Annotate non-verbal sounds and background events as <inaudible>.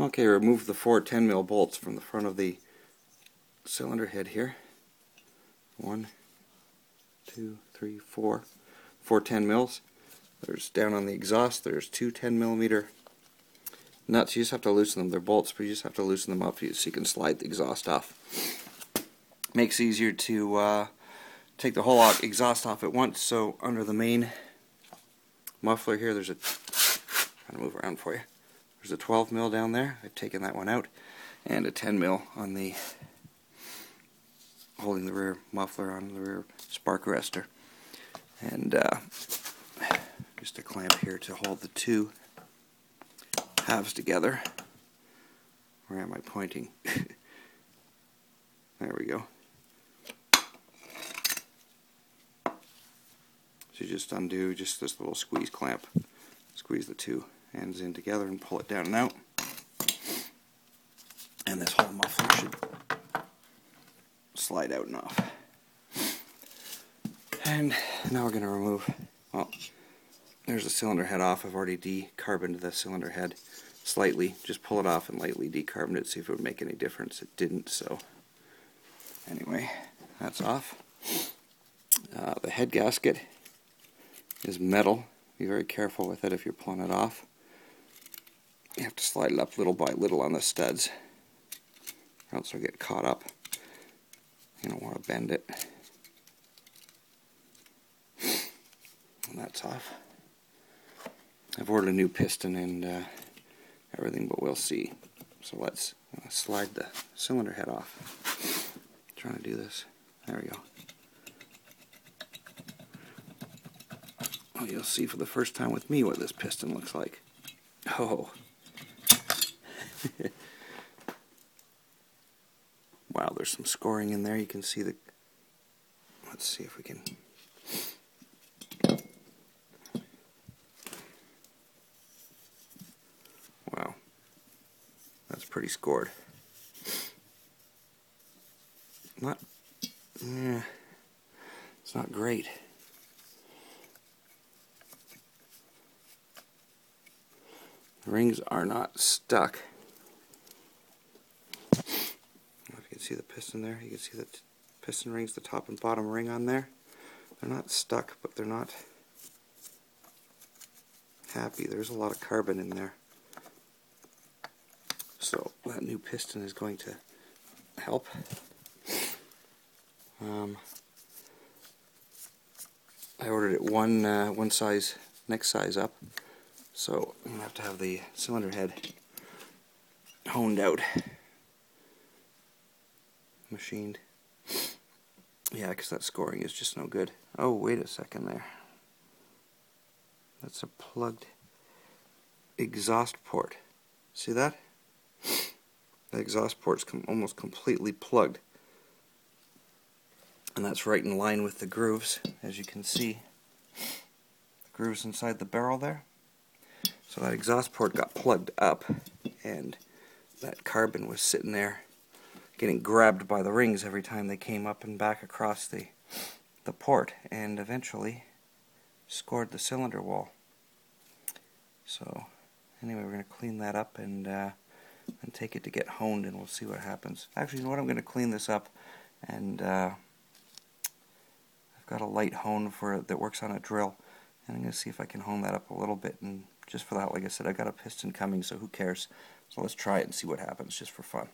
Okay, remove the four 10 mil bolts from the front of the cylinder head here. One, two, three, four. Four 10 mils. There's down on the exhaust, there's two 10 millimeter nuts. You just have to loosen them. They're bolts, but you just have to loosen them up so you can slide the exhaust off. Makes it easier to uh, take the whole exhaust off at once. So under the main muffler here, there's a. I'm gonna move around for you. There's a 12 mil down there. I've taken that one out, and a 10 mil on the holding the rear muffler on the rear spark arrestor, and uh, just a clamp here to hold the two halves together. Where am I pointing? <laughs> there we go. So you just undo just this little squeeze clamp. Squeeze the two ends in together and pull it down and out. And this whole muffler should slide out and off. And now we're going to remove, well, there's the cylinder head off. I've already decarboned the cylinder head slightly. Just pull it off and lightly decarbon it, see if it would make any difference. It didn't, so anyway, that's off. Uh, the head gasket is metal. Be very careful with it if you're pulling it off. You have to slide it up little by little on the studs, or else it'll get caught up. You don't want to bend it. And that's off. I've ordered a new piston and uh, everything, but we'll see. So let's uh, slide the cylinder head off. I'm trying to do this. There we go. Oh, you'll see for the first time with me what this piston looks like. Oh. <laughs> wow, there's some scoring in there. You can see the... Let's see if we can... Wow. That's pretty scored. Not... Yeah, it's not great. The rings are not stuck. If you can see the piston there, you can see the piston rings, the top and bottom ring on there. They're not stuck, but they're not happy. There's a lot of carbon in there. So that new piston is going to help. Um, I ordered it one uh, one size next size up. So I'm to have to have the cylinder head honed out, machined. Yeah, because that scoring is just no good. Oh, wait a second there. That's a plugged exhaust port. See that? The exhaust port's com almost completely plugged. And that's right in line with the grooves, as you can see. The grooves inside the barrel there. So that exhaust port got plugged up and that carbon was sitting there getting grabbed by the rings every time they came up and back across the the port and eventually scored the cylinder wall. So anyway we're going to clean that up and uh, and take it to get honed and we'll see what happens. Actually you know what I'm going to clean this up and uh, I've got a light hone for that works on a drill and I'm going to see if I can hone that up a little bit and just for that, like I said, I got a piston coming, so who cares? So let's try it and see what happens just for fun.